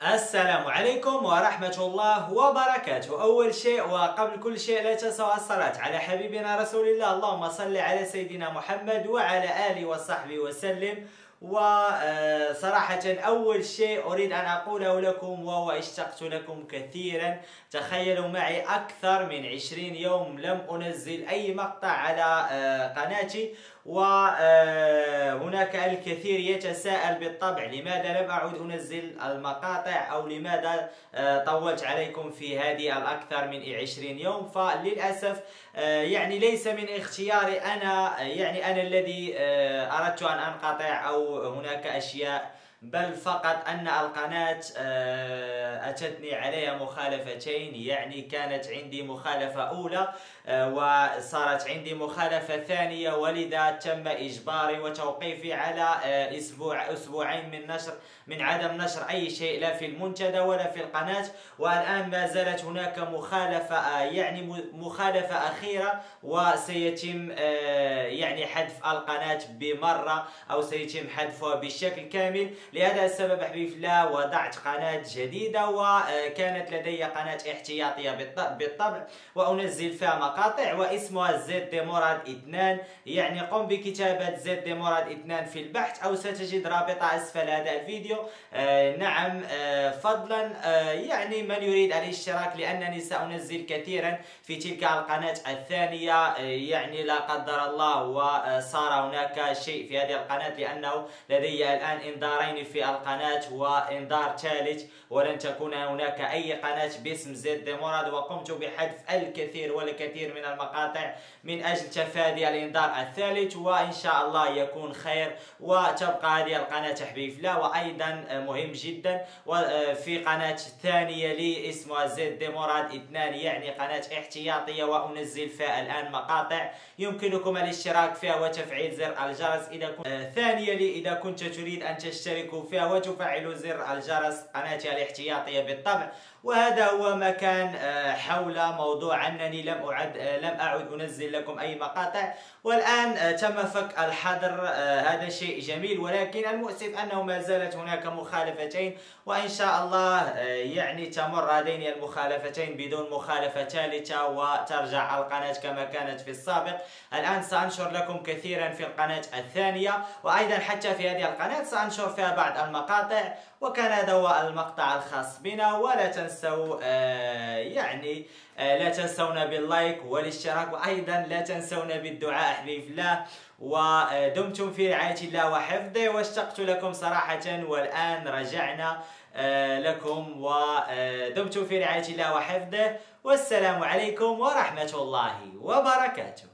السلام عليكم ورحمة الله وبركاته. أول شيء وقبل كل شيء لا تنسوا الصلاة على حبيبنا رسول الله. اللهم صل على سيدنا محمد وعلى آله وصحبه وسلم. وصراحة أول شيء أريد أن أقوله لكم وهو اشتقت لكم كثيرا. تخيلوا معي أكثر من عشرين يوم لم أنزل أي مقطع على آه، قناتي. وهناك الكثير يتساءل بالطبع لماذا لم أعد أنزل المقاطع؟ أو لماذا آه، طولت عليكم في هذه الأكثر من عشرين يوم؟ فللأسف آه، يعني ليس من اختياري أنا يعني أنا الذي أردت أن أنقطع أو هناك أشياء بل فقط أن القناة آه، أتتني عليها مخالفتين يعني كانت عندي مخالفة أولى آه، وصارت عندي مخالفة ثانية ولذا تم إجباري وتوقيفي على آه، أسبوع أسبوعين من نشر من عدم نشر أي شيء لا في المنتدى ولا في القناة. والآن ما زالت هناك مخالفة يعني مخالفة أخيرة وسيتم يعني حذف القناة بمرة أو سيتم حذفها بشكل كامل. لهذا السبب حبيب الله وضعت قناة جديدة وكانت لدي قناة احتياطية بالطبع وأنزل فيها مقاطع واسمها زد دي مراد اثنان يعني قم بكتابة زد دي مراد اثنان في البحث أو ستجد رابطة أسفل هذا الفيديو. آه نعم آه فضلا آه يعني من يريد الاشتراك لأنني سأنزل كثيرا في تلك القناة الثانية. يعني لا قدر الله وصار هناك شيء في هذه القناة لأنه لدي الآن إنذارين في القناة وإنذار ثالث ولن تكون هناك أي قناة باسم زد مراد. وقمت بحذف الكثير والكثير من المقاطع من أجل تفادي الإنذار الثالث وإن شاء الله يكون خير وتبقى هذه القناة حبيب الله وأيضا مهم جدا. وفي قناة ثانية لي اسمها زد مراد اثنان يعني قناة احتياطية. وأنزل فيها الآن مقاطع. يمكنكم الاشتراك فيها وتفعيل زر الجرس. إذا كنت ثانية لي إذا كنت تريد أن تشترك تشتركوا فيها وتفعلوا زر الجرس. قناتي الاحتياطية بالطبع. وهذا هو ما كان آه، حول موضوع أنني لم أعد آه، لم أعد أنزل لكم أي مقاطع. والآن آه، تم فك الحظر هذا شيء جميل. ولكن المؤسف أنه ما زالت هناك مخالفتين. وإن شاء الله يعني تمر هذين المخالفتين بدون مخالفة ثالثة وترجع القناة كما كانت في السابق. الآن سأنشر لكم كثيرا في القناة الثانية. وأيضا حتى في هذه القناة سأنشر فيها بعض المقاطع وكان هذا هو المقطع الخاص بنا ولا تنسوا آه يعني آه لا تنسونا باللايك والاشتراك وأيضا لا تنسونا بالدعاء حبيب الله ودمتم في رعاية الله وحفظه واشتقت لكم صراحة والآن رجعنا آه لكم. ودمتم في رعاية الله وحفظه والسلام عليكم ورحمة الله وبركاته.